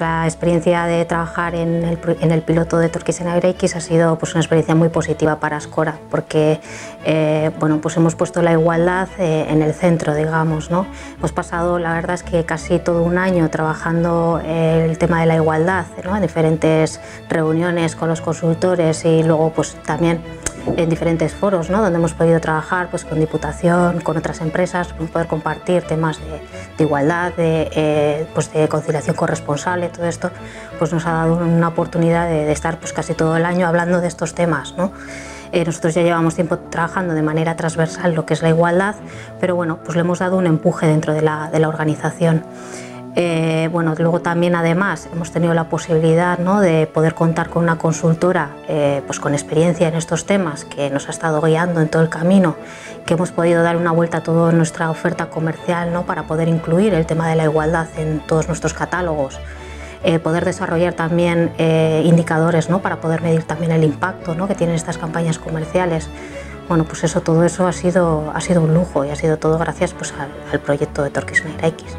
La experiencia de trabajar en el, en el piloto de Turkish Airways ha sido pues, una experiencia muy positiva para Ascora porque eh, bueno, pues hemos puesto la igualdad eh, en el centro, digamos. ¿no? Hemos pasado, la verdad es que casi todo un año trabajando el tema de la igualdad ¿no? en diferentes reuniones con los consultores y luego pues, también en diferentes foros, ¿no? donde hemos podido trabajar pues, con Diputación, con otras empresas, poder compartir temas de, igualdad, de, eh, pues, de, conciliación corresponsable, todo esto pues, nos ha dado una oportunidad de, estar pues, casi todo el año hablando de estos temas. ¿no? Eh, nosotros ya llevamos tiempo trabajando de manera transversal lo que es la igualdad, pero bueno, pues le hemos dado un empuje dentro de la, de la organización. Eh, bueno, luego también además hemos tenido la posibilidad ¿no? de poder contar con una consultora eh, pues con experiencia en estos temas que nos ha estado guiando en todo el camino, que hemos podido dar una vuelta a toda nuestra oferta comercial ¿no? para poder incluir el tema de la igualdad en todos nuestros catálogos. Eh, poder desarrollar también indicadores ¿no? para poder medir también el impacto que tienen estas campañas comerciales. Bueno, pues eso, todo eso ha sido, ha sido un lujo y ha sido todo gracias pues, al, al proyecto de Torquis X.